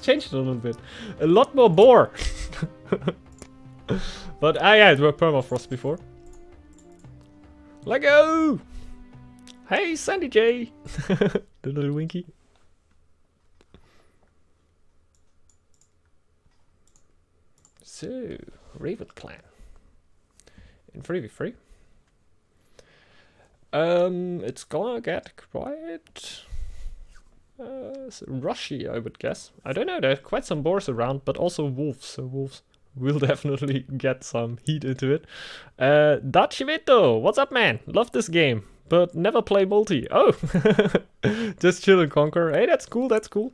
changed a little bit. A lot more boar. but ah yeah, it were permafrost before. Lego! Hey, Sandy J! the little winky. So, Raven Clan. In 3v3. Um, it's gonna get quite uh, rushy, I would guess. I don't know, there are quite some boars around, but also wolves, so wolves will definitely get some heat into it. Uh, Dachivito, what's up, man? Love this game, but never play multi. Oh, just chill and conquer. Hey, that's cool, that's cool.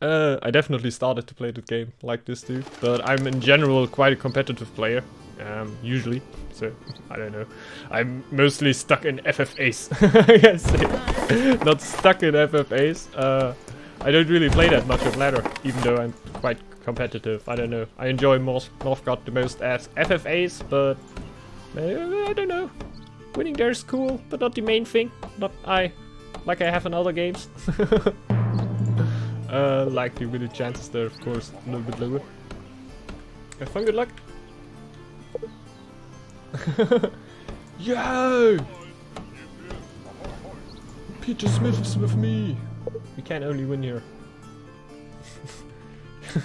Uh, I definitely started to play the game like this too, but I'm in general quite a competitive player, um, usually. So I don't know. I'm mostly stuck in FFAs. I guess not stuck in FFAs. Uh, I don't really play that much of ladder, even though I'm quite competitive. I don't know. I enjoy North Northgard the most as FFAs, but uh, I don't know. Winning there is cool, but not the main thing. Not I, like I have in other games. uh, like the winning chances there, of course, a little bit lower. Have fun, good luck. Yo! Peter Smith is with me. We can't only win here.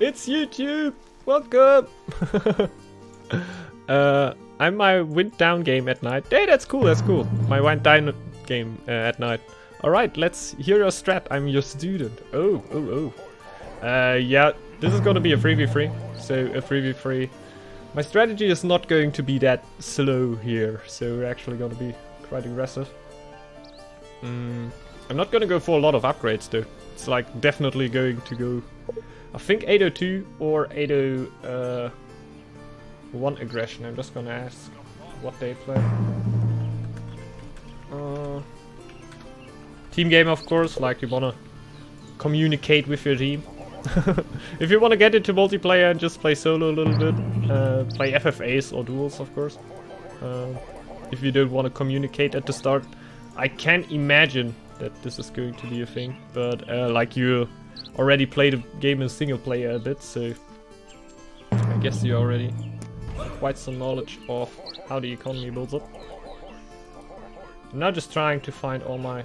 it's YouTube! Welcome! uh, I'm my wind down game at night. Hey, that's cool, that's cool. My wind down game uh, at night. Alright, let's hear your strat. I'm your student. Oh, oh, oh. Uh, yeah, this is gonna be a 3v3. So, a 3v3. My strategy is not going to be that slow here, so we're actually gonna be quite aggressive. Mm, I'm not gonna go for a lot of upgrades though. It's like definitely going to go, I think 802 or 801 uh, aggression. I'm just gonna ask what they play. Uh, team game of course, like you wanna communicate with your team. if you wanna get into multiplayer and just play solo a little bit, uh, play FFAs or duels of course. Uh, if you don't want to communicate at the start. I can imagine that this is going to be a thing, but uh, like you already played the game in single player a bit, so I guess you already quite some knowledge of how the economy builds up. I'm now just trying to find all my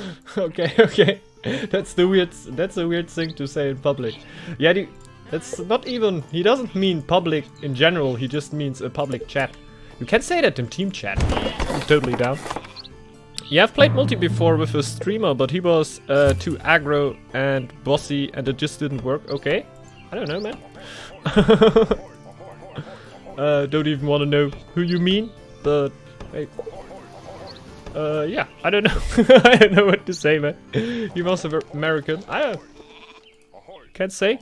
okay, okay. That's the weird. That's a weird thing to say in public. Yeah, the, that's not even. He doesn't mean public in general. He just means a public chat. You can say that in team chat. I'm totally down. Yeah, I've played multi before with a streamer, but he was uh, too aggro and bossy, and it just didn't work. Okay, I don't know, man. uh, don't even want to know who you mean, but hey, uh, yeah, I don't know. I don't know what to say, man. You must have American. I can't say.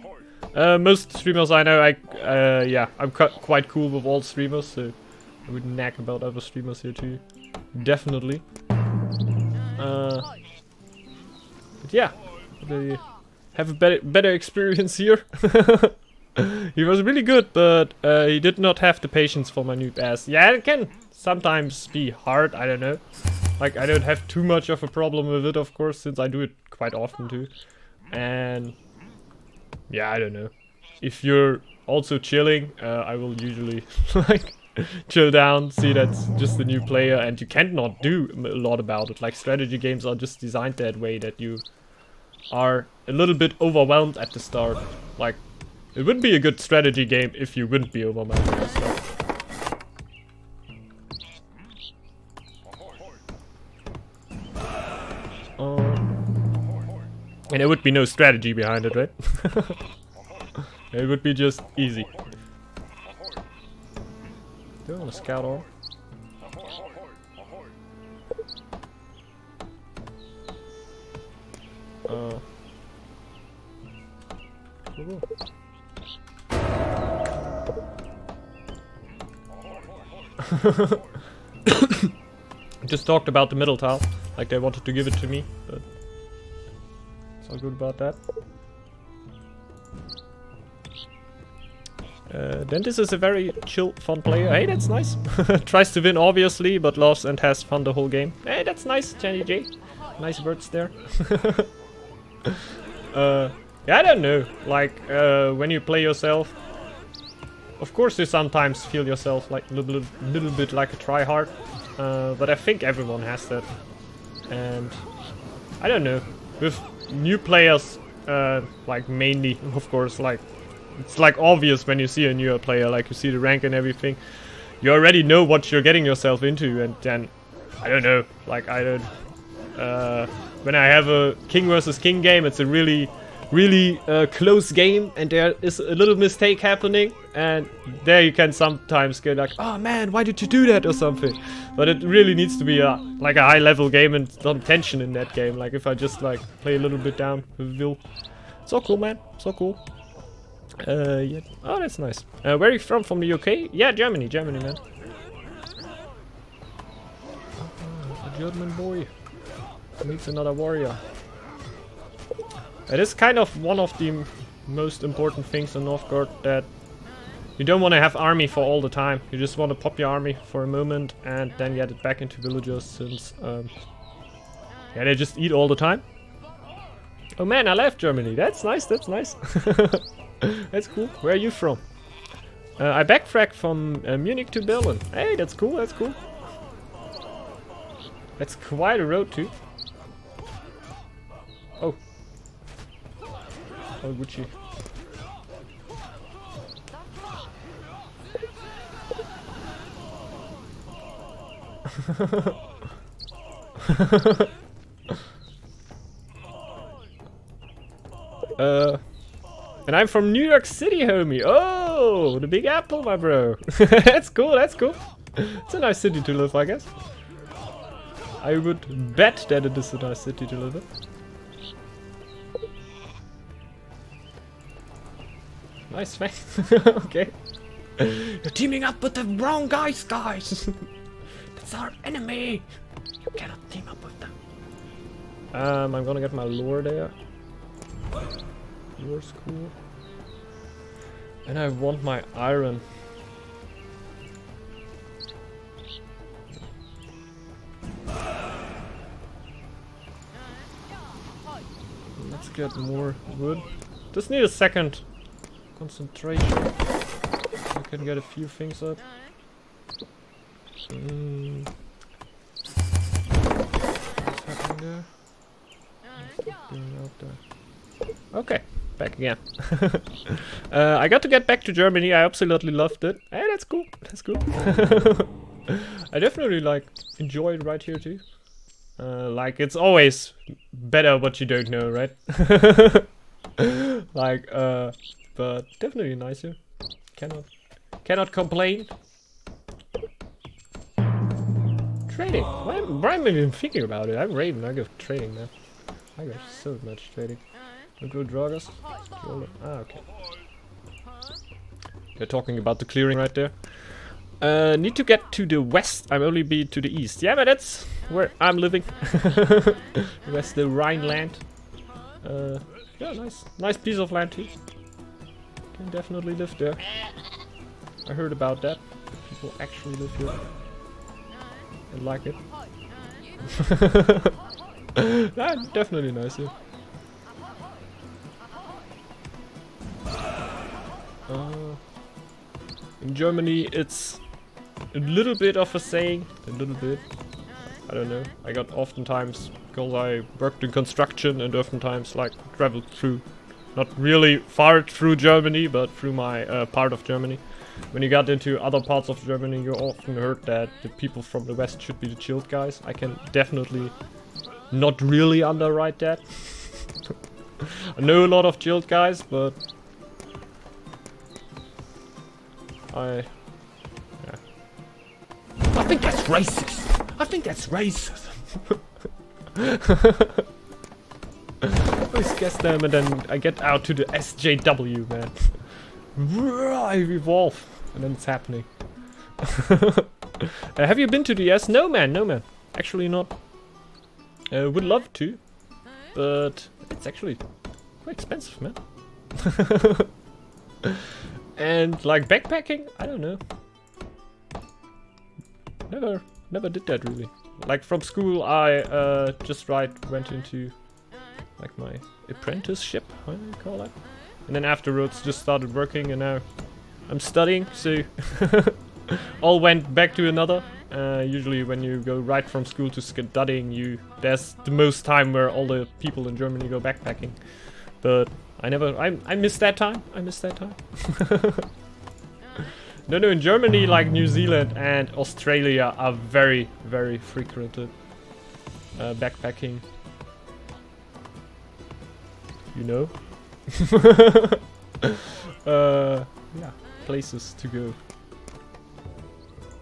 Uh, most streamers I know, I uh, yeah, I'm quite cool with all streamers, so I would nag about other streamers here too. Definitely. Uh, but yeah, have a better better experience here. he was really good, but uh, he did not have the patience for my noob ass. Yeah, it can sometimes be hard. I don't know. Like, I don't have too much of a problem with it, of course, since I do it quite often too. And yeah, I don't know. If you're also chilling, uh, I will usually like chill down, see that's just a new player, and you cannot do a lot about it. Like strategy games are just designed that way that you are a little bit overwhelmed at the start. Like, it wouldn't be a good strategy game if you wouldn't be overwhelmed at the start. And there would be no strategy behind it, right? it would be just easy. Do I want to scout on? Uh, cool. Just talked about the middle tile, like they wanted to give it to me, but it's all good about that. Uh, Dentist is a very chill, fun player. Hey, that's nice. Tries to win, obviously, but loves and has fun the whole game. Hey, that's nice, Jenny J. Nice words there. uh, yeah, I don't know. Like, uh, when you play yourself, of course you sometimes feel yourself like a little, little bit like a tryhard. Uh, but I think everyone has that. And I don't know. With new players, uh, like mainly, of course, like it's like obvious when you see a newer player, like you see the rank and everything. You already know what you're getting yourself into, and then I don't know. Like I don't. Uh, when I have a king versus king game, it's a really really uh, close game and there is a little mistake happening and there you can sometimes get like oh man why did you do that? or something. But it really needs to be a like a high level game and some tension in that game. Like if I just like play a little bit down with Will. So cool man. So cool. Uh yeah. Oh that's nice. Uh, where are you from? From the UK yeah Germany. Germany man. A German boy meets another warrior it is kind of one of the most important things in Northgard that you don't want to have army for all the time. You just want to pop your army for a moment and then get it back into villagers since um, yeah, they just eat all the time. Oh man, I left Germany. That's nice, that's nice. that's cool. Where are you from? Uh, I backtracked from uh, Munich to Berlin. Hey, that's cool, that's cool. That's quite a road too. Oh, Gucci. uh, and I'm from New York City, homie. Oh, the Big Apple, my bro. that's cool. That's cool. It's a nice city to live, I guess. I would bet that it is a nice city to live in. Nice face. okay. You're teaming up with the wrong guys, guys. That's our enemy. You cannot team up with them. Um, I'm gonna get my lore there. Lore's cool. And I want my iron. Let's get more wood. Just need a second concentration. I can get a few things up. Mm. What's happening there? Okay, back again. uh, I got to get back to Germany. I absolutely loved it. Hey, that's cool. That's cool. I definitely like enjoy it right here too. Uh, like it's always better what you don't know, right? like uh, but definitely nicer. Cannot cannot complain. Trading. Why, why am I even thinking about it? I'm Raven. I go trading now. I got so much trading. Go Dragas. Ah, okay. They're talking about the clearing right there. Uh, need to get to the west. I'm only be to the east. Yeah, but that's where I'm living. West the Rhineland. Uh, yeah, nice, nice piece of land too. Can definitely live there. I heard about that. People actually live here. And like it. yeah, definitely nice here. Uh, in Germany, it's a little bit of a saying. A little bit. I don't know. I got oftentimes, because I worked in construction and oftentimes like traveled through not really far through Germany, but through my uh, part of Germany. When you got into other parts of Germany, you often heard that the people from the west should be the chilled guys. I can definitely not really underwrite that. I know a lot of chilled guys, but I... Yeah. I think that's racist! I think that's racist! always guess them and then I get out to the SJW, man. I evolve, and then it's happening. uh, have you been to the S? No, man, no, man. Actually not. Uh, would love to, but it's actually quite expensive, man. and like backpacking, I don't know. Never, never did that really. Like from school, I uh, just right went into like my apprenticeship, how do you call that? And then afterwards just started working and now I'm studying, so all went back to another. Uh, usually when you go right from school to studying, you there's the most time where all the people in Germany go backpacking. But I never, I, I missed that time, I missed that time. no, no, in Germany, like New Zealand and Australia are very, very frequented uh, backpacking. You know? uh, yeah, places to go.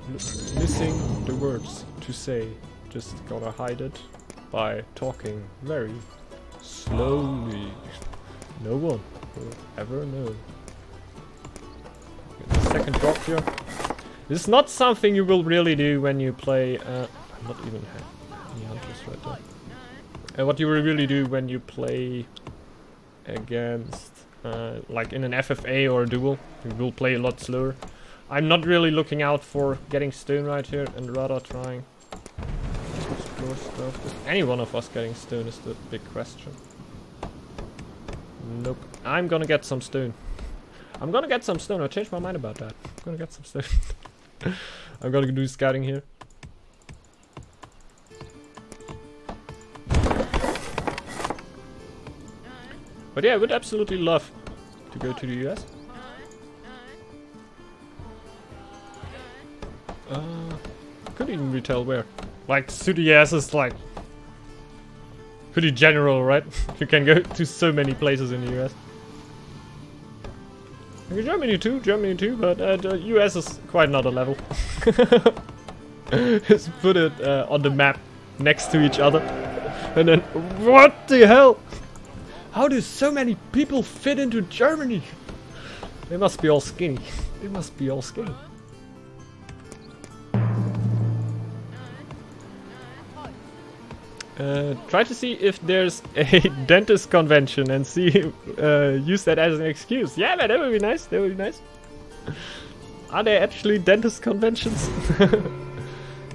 M missing the words to say. Just gonna hide it by talking very slowly. No one will ever know. Second drop here. This is not something you will really do when you play. Uh, I'm not even any hunters right there. Uh, what you will really do when you play against uh, like in an FFA or a duel. You will play a lot slower. I'm not really looking out for getting stone right here and rather trying to explore stuff. Is any one of us getting stone is the big question. Nope. I'm gonna get some stone. I'm gonna get some stone. I changed my mind about that. I'm gonna get some stone. I'm gonna do scouting here. But yeah, I would absolutely love to go to the US. Uh, couldn't even really tell where. Like, to the US is like pretty general, right? you can go to so many places in the US. Germany too, Germany too, but uh, the US is quite another level. Just put it uh, on the map next to each other. And then, what the hell? How do so many people fit into Germany? They must be all skinny. They must be all skinny. Uh, try to see if there's a dentist convention and see uh, use that as an excuse. Yeah, man, that would be nice. That would be nice. Are there actually dentist conventions?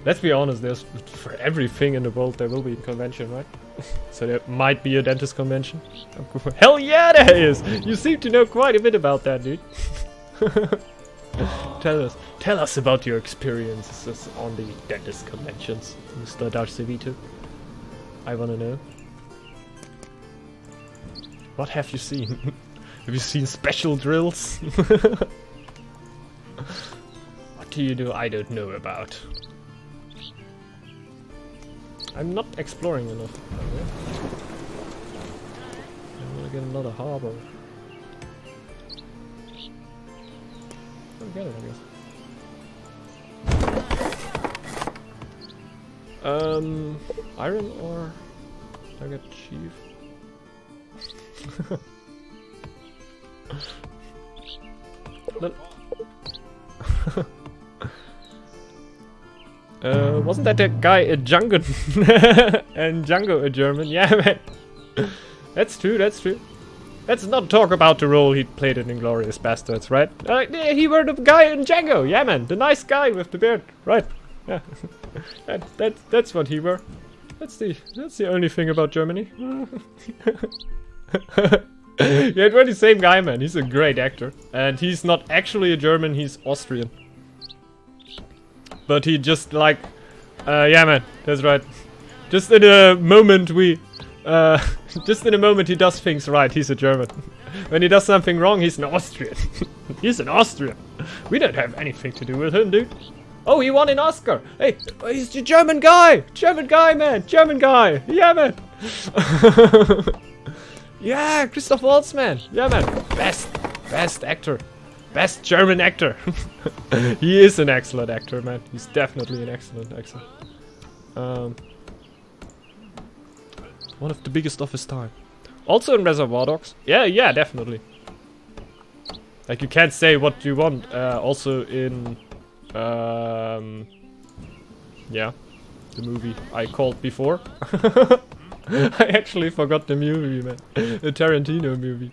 Let's be honest. There's for everything in the world there will be a convention, right? so there might be a dentist convention. Hell yeah, there is! You seem to know quite a bit about that, dude. tell us, tell us about your experiences on the dentist conventions, Mr. Darcevito. I wanna know. What have you seen? have you seen special drills? what do you do I don't know about? I'm not exploring enough. I'm gonna get another harbor. I'll get it, I guess. Um, iron ore. Target chief. Uh, wasn't that that guy a Django? and Django a German? Yeah, man. that's true, that's true. Let's not talk about the role he played in Inglourious Basterds, right? Uh, he were the guy in Django, yeah man, the nice guy with the beard, right? Yeah, that, that, that's what he were. That's the that's the only thing about Germany. yeah, we're the same guy, man. He's a great actor, and he's not actually a German. He's Austrian. But he just like, uh, yeah, man, that's right. Just in a moment we, uh, just in a moment he does things right. He's a German. when he does something wrong, he's an Austrian. he's an Austrian. We don't have anything to do with him, dude. Oh, he won an Oscar. Hey, he's the German guy. German guy, man. German guy. Yeah, man. yeah, Christoph Waltz, man. Yeah, man. Best, best actor. Best German actor. he is an excellent actor, man. He's definitely an excellent actor. Um, one of the biggest of his time. Also in Reservoir Dogs. Yeah, yeah, definitely. Like you can't say what you want. Uh, also in, um, yeah, the movie I called before. I actually forgot the movie, man. The Tarantino movie.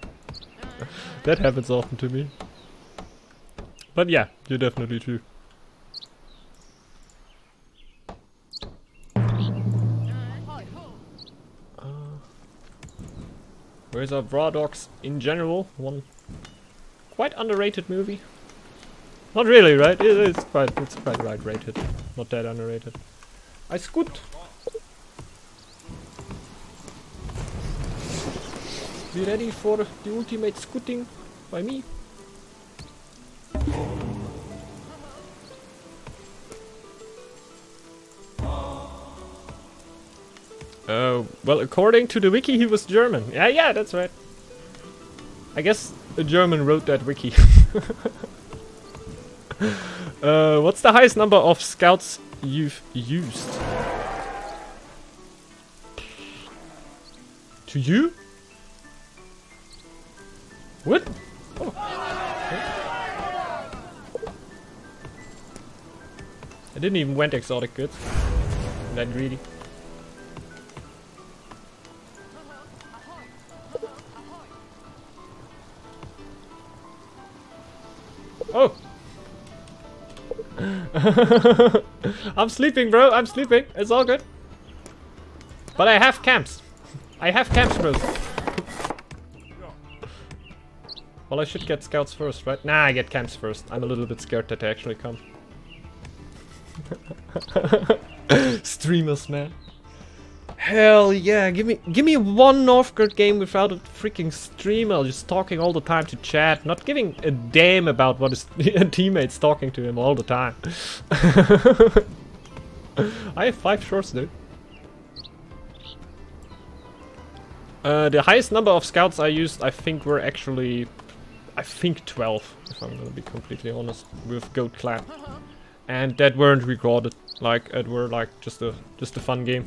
that happens often to me. But yeah, you're definitely true. Uh, Reservoir Dogs in general? One quite underrated movie. Not really, right? It, it's quite it's quite right rated. Not that underrated. I scoot. Be ready for the ultimate scooting by me. Uh, well, according to the wiki, he was German. Yeah, yeah, that's right. I guess a German wrote that wiki. uh, what's the highest number of scouts you've used? To you? What? Oh. I didn't even went exotic goods. I'm that greedy. Oh! I'm sleeping, bro. I'm sleeping. It's all good. But I have camps. I have camps, bro. well, I should get scouts first, right? Nah, I get camps first. I'm a little bit scared that they actually come. Streamers, man. Hell yeah, give me give me one Northgard game without a freaking streamer just talking all the time to chat, not giving a damn about what his teammates talking to him all the time. I have five shorts, dude. Uh, the highest number of scouts I used, I think, were actually, I think 12, if I'm gonna be completely honest, with Goat Clan. And that weren't recorded, like, it were like just a just a fun game.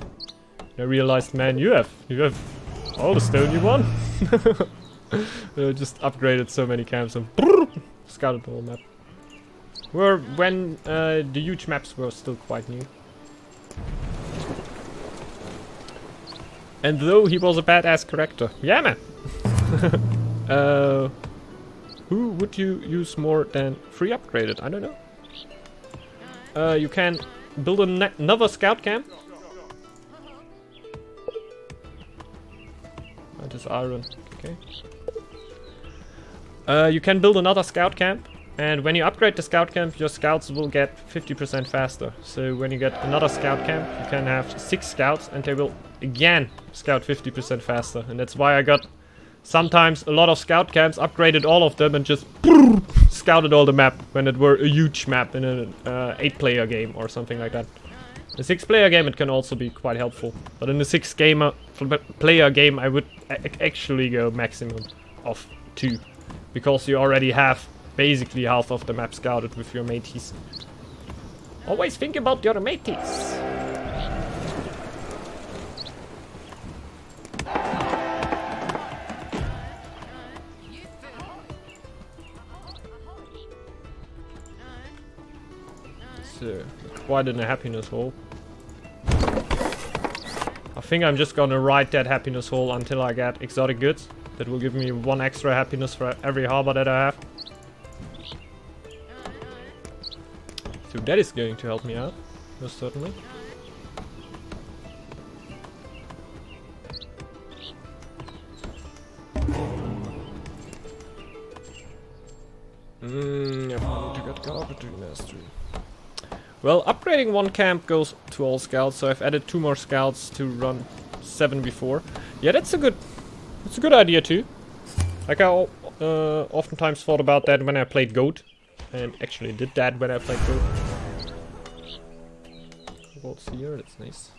I realized, man, you have you have all the stone you want. uh, just upgraded so many camps and scouted the whole map. Were when uh, the huge maps were still quite new. And though he was a badass character, yeah, man. uh, who would you use more than free upgraded? I don't know. Uh, you can build another scout camp That is iron. Okay. Uh, you can build another scout camp. And when you upgrade the scout camp, your scouts will get 50% faster. So when you get another scout camp, you can have 6 scouts and they will again scout 50% faster. And that's why I got sometimes a lot of scout camps, upgraded all of them and just scouted all the map when it were a huge map in an uh, 8 player game or something like that. A six player game it can also be quite helpful. But in a six-player game I would actually go maximum of two. Because you already have basically half of the map scouted with your mateys. Always think about your mateys. So, quite in a happiness hole. I think I'm just gonna ride that happiness hole until I get exotic goods. That will give me one extra happiness for every harbor that I have. So that is going to help me out, most certainly. Mmm, I need to get carpentry mastery. Well, upgrading one camp goes to all scouts, so I've added two more scouts to run seven before. Yeah, that's a good, that's a good idea too. Like I uh, oftentimes thought about that when I played Goat, and actually did that when I played Goat. What's here? That's nice.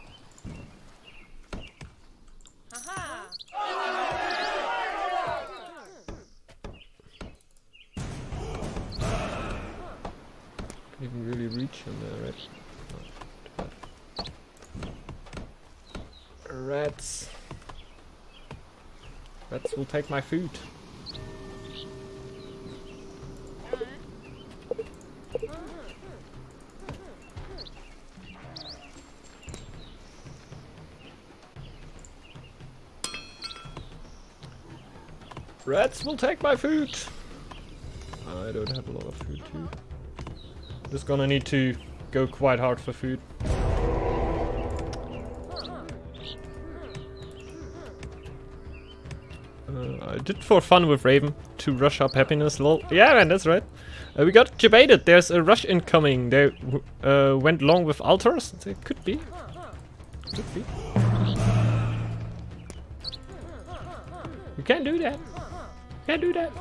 Even really reach in there, right? Rats. Rats will take my food. Rats will take my food. I don't have a lot of food too. Just gonna need to go quite hard for food. Uh, I did for fun with Raven to rush up happiness. Lol. Yeah, man, that's right. Uh, we got debated. There's a rush incoming. They uh, went long with altars. It could be. Could be. You can't do that. You Can't do that.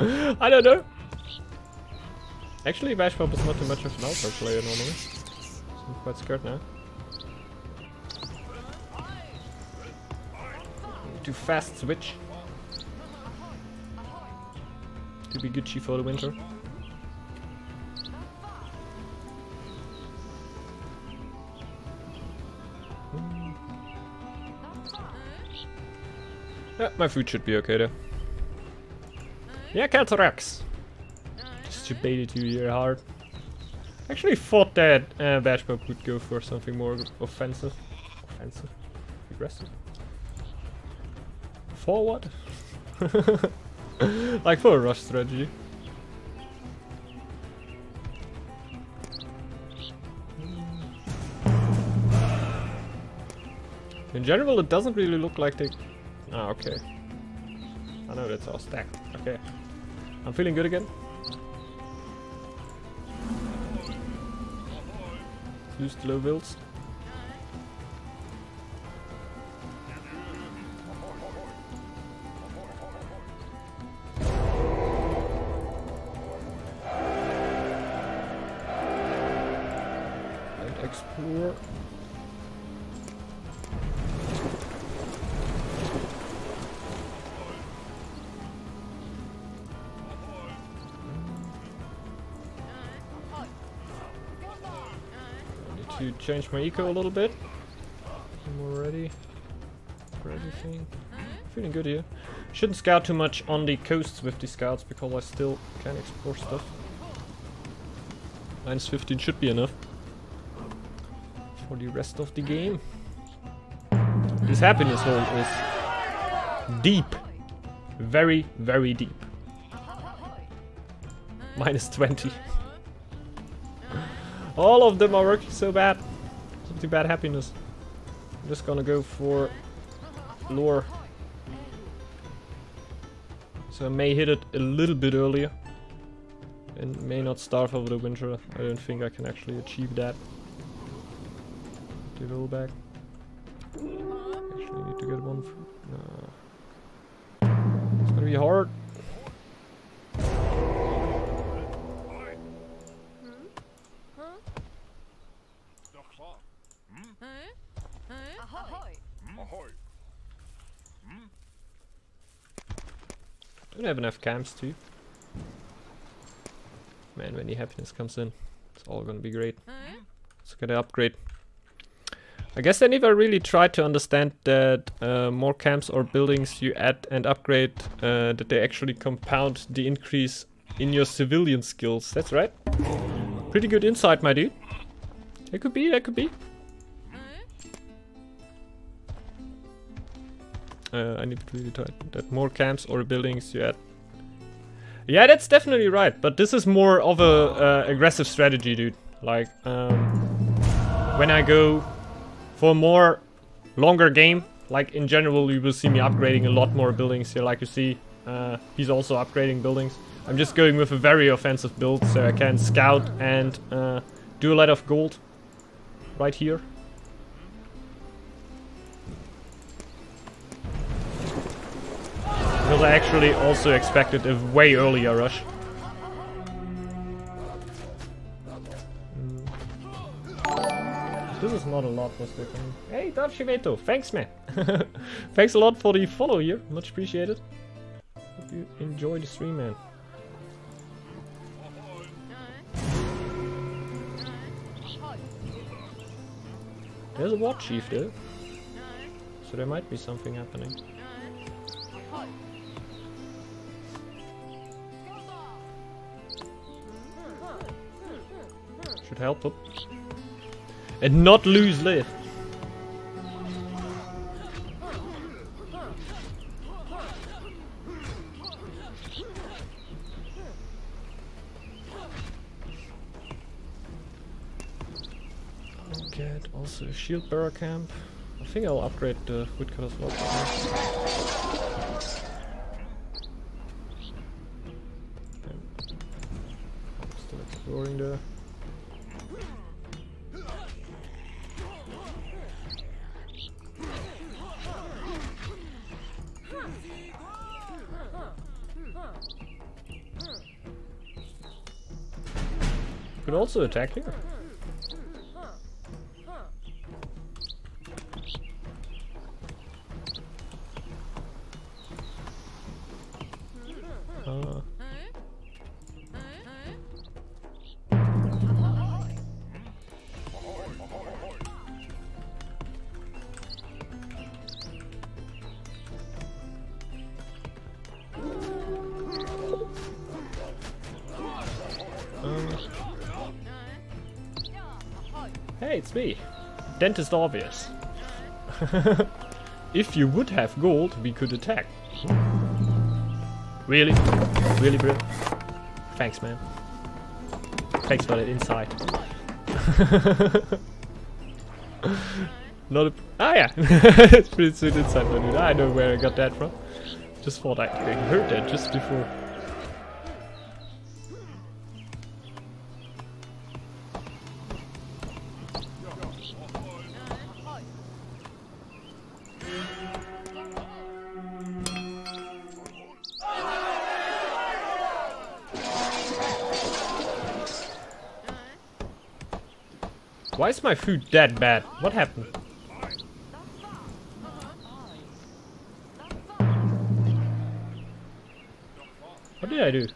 I don't know. Actually, Bashpop is not too much of an altar player normally. So I'm quite scared now. Too fast switch. To be Gucci for the winter. Hmm. Yeah, my food should be okay there. Yeah, Caltorax. Debated you here hard. I Actually thought that uh, would go for something more offensive. Offensive? Aggressive? Forward? like for a rush strategy. In general, it doesn't really look like they Oh, okay. I know that's all stacked. Okay. I'm feeling good again. Use the low builds. Change my eco a little bit. I'm already for everything. Feeling good here. Shouldn't scout too much on the coasts with the scouts because I still can explore stuff. Minus 15 should be enough for the rest of the game. This happiness hole is deep. Very, very deep. Minus 20. All of them are working so bad. Something bad happiness. I'm just gonna go for lore. So I may hit it a little bit earlier. And may not starve over the winter. I don't think I can actually achieve that. The roll back. Actually need to get one. No. It's gonna be hard. Don't have enough camps too. Man, when the happiness comes in, it's all gonna be great. Let's get an upgrade. I guess I never really tried to understand that uh, more camps or buildings you add and upgrade, uh, that they actually compound the increase in your civilian skills. That's right. Pretty good insight, my dude. That could be, that could be. Uh, I need to really try that more camps or buildings you add. Yeah, that's definitely right, but this is more of a uh, aggressive strategy, dude. Like, um, when I go for more longer game, like in general, you will see me upgrading a lot more buildings here. Like you see, uh, he's also upgrading buildings. I'm just going with a very offensive build, so I can scout and uh, do a lot of gold right here. Because I actually also expected a way earlier rush. Mm. This is not a lot for Stefan. Hey, Darchiveto, thanks man. thanks a lot for the follow here, much appreciated. Hope you enjoy the stream, man. There's a war chief there. So there might be something happening. Should help up. And not lose. I'll get also a shield bearer camp. I think I'll upgrade the woodcutter's lodge. Could also attack here. Dentist obvious. if you would have gold, we could attack. Really? Really, bro? Thanks, man. Thanks for that insight. Not a... Ah, yeah. it's pretty sweet insight, but I know where I got that from. Just thought I I heard that just before. Why is my food that bad? What happened? What did I do?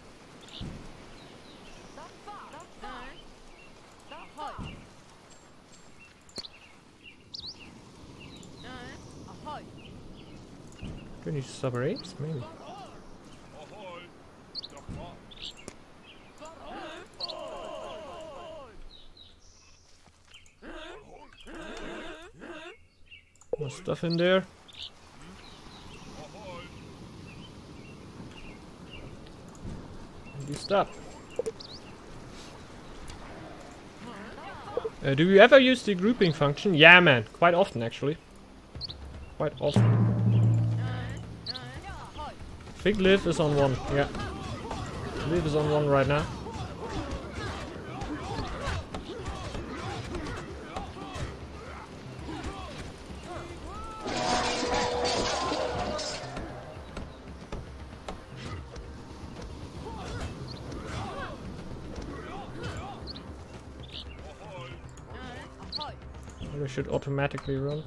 To sub raids? Maybe. More stuff in there. Stop. Uh, do you ever use the grouping function? Yeah, man. Quite often, actually. Quite often. I think Liv is on one. Yeah. Liv is on one right now. Should automatically run.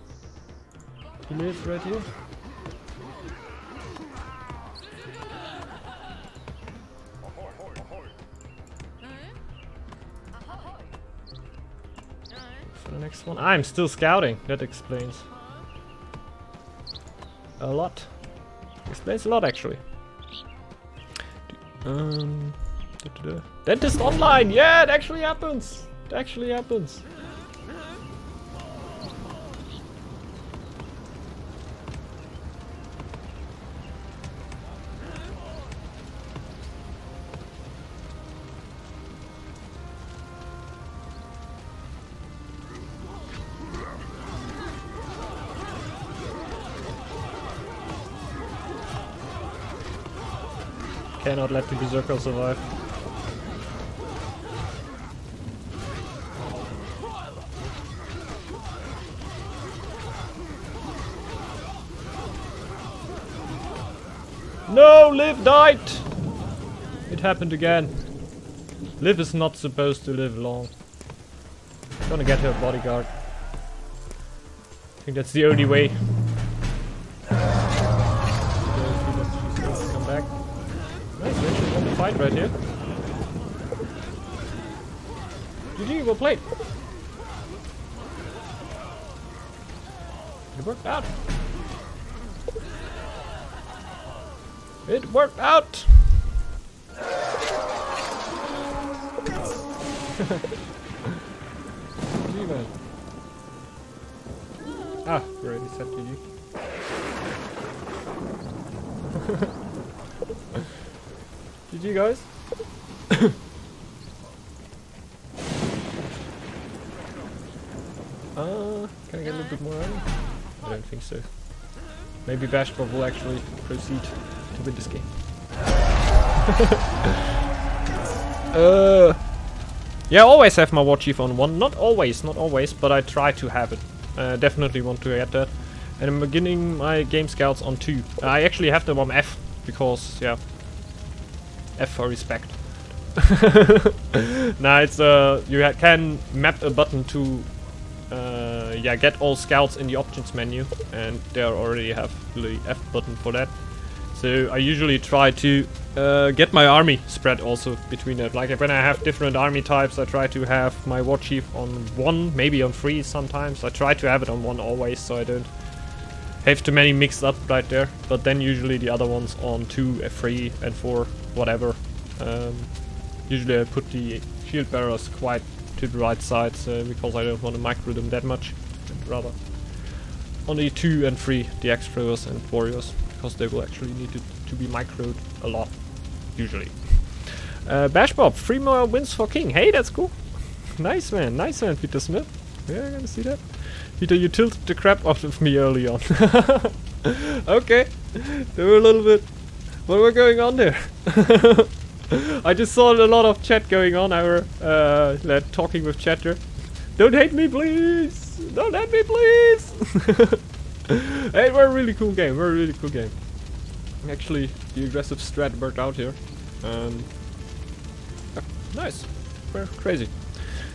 He lives right here. For the next one. I'm still scouting. That explains a lot. Explains a lot actually. Um, da -da -da. Dentist online. Yeah, it actually happens. It actually happens. Cannot let the Berserker survive. No, Liv died! It happened again. Liv is not supposed to live long. Gonna get her bodyguard. I think that's the only way. right here. GG, well played. It worked out. It worked out! GG, man. Ah, we already said GG. GG, guys. uh, can I get a little bit more? I don't think so. Maybe Bashbob will actually proceed to win this game. uh, yeah, I always have my war chief on one. Not always, not always, but I try to have it. Uh, definitely want to get that. And I'm beginning my game scouts on two. I actually have them on F because, yeah, F for respect. nah, it's uh, you can map a button to uh, yeah get all scouts in the options menu, and there already have the F button for that. So I usually try to uh, get my army spread also between that. Like when I have different army types, I try to have my war chief on one, maybe on three sometimes. I try to have it on one always, so I don't have too many mixed up right there. But then usually the other ones on two, three, and four, whatever. Um, usually I put the shield bearers quite to the right side uh, because I don't want to micro them that much. And rather only two and three, the extras and warriors, because they will actually need to, to be microed a lot, usually. Uh, Bashbob, three more wins for King. Hey, that's cool. nice man, nice man, Peter Smith. Yeah, I'm gonna see that. Peter, you tilted the crap out of me early on. okay, were a little bit... What were going on there? I just saw a lot of chat going on. Were uh, talking with chatter. Don't hate me, please! Don't hate me, please! hey, we're a really cool game. We're a really cool game. Actually, the aggressive strat worked out here. Um, nice. We're crazy.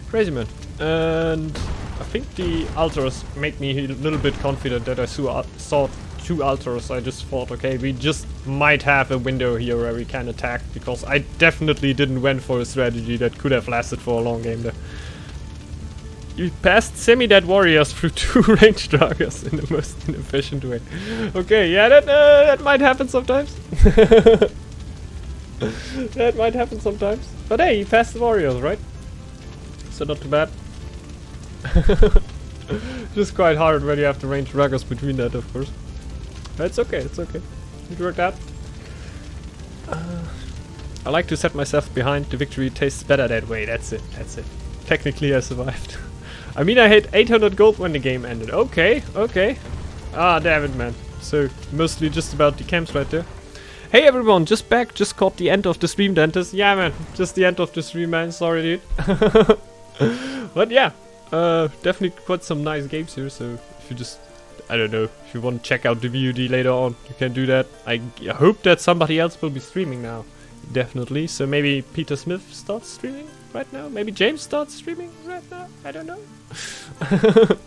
Crazy, man. And I think the altars made me a little bit confident that I saw, saw two altars. I just thought, okay, we just might have a window here where we can attack because I definitely didn't went for a strategy that could have lasted for a long game there. You passed semi-dead warriors through two range daggers in the most inefficient way. Okay, yeah, that uh, that might happen sometimes. that might happen sometimes. But hey, you passed the warriors, right? So not too bad. Just quite hard when you have to range daggers between that, of course. It's okay, it's okay. It worked out. Uh, I like to set myself behind. The victory tastes better that way. That's it. That's it. Technically, I survived. I mean, I had 800 gold when the game ended. Okay, okay. Ah, damn it, man. So, mostly just about the camps right there. Hey everyone, just back, just caught the end of the stream, Dentist. Yeah, man, just the end of the stream, man. Sorry, dude. but yeah, uh, definitely quite some nice games here. So, if you just I don't know, if you want to check out the VOD later on, you can do that. I hope that somebody else will be streaming now. Definitely. So maybe Peter Smith starts streaming right now? Maybe James starts streaming right now? I don't know.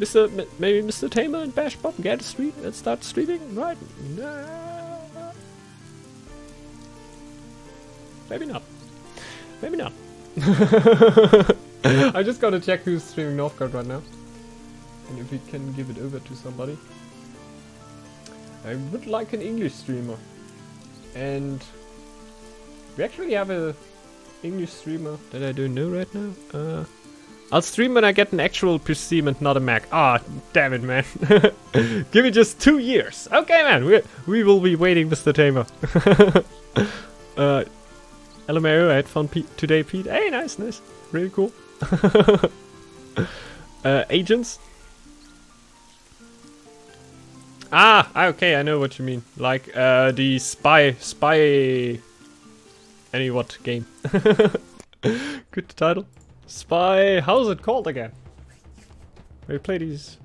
Mr. M maybe Mr. Tamer and Bash Bob get a stream and start streaming right now. Maybe not. Maybe not. I just gotta check who's streaming Northgard right now. And if we can give it over to somebody. I would like an English streamer. And we actually have a English streamer that I don't know right now. Uh, I'll stream when I get an actual PC and not a Mac. Ah, damn it, man. Give me just two years. Okay, man. We, we will be waiting, Mr. Tamer. uh, LMAO, I had fun Pete today, Pete. Hey, nice, nice. Really cool. uh, agents. Ah, okay, I know what you mean. Like uh, the spy, spy, any what game? Good title. Spy. How's it called again? We play these